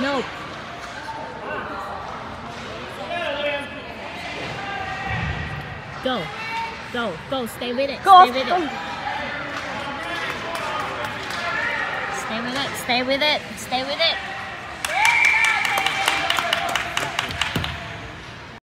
No. Go. Go. Go. Stay with it. Go. Stay with it. Stay with it. Stay with it. Stay with it.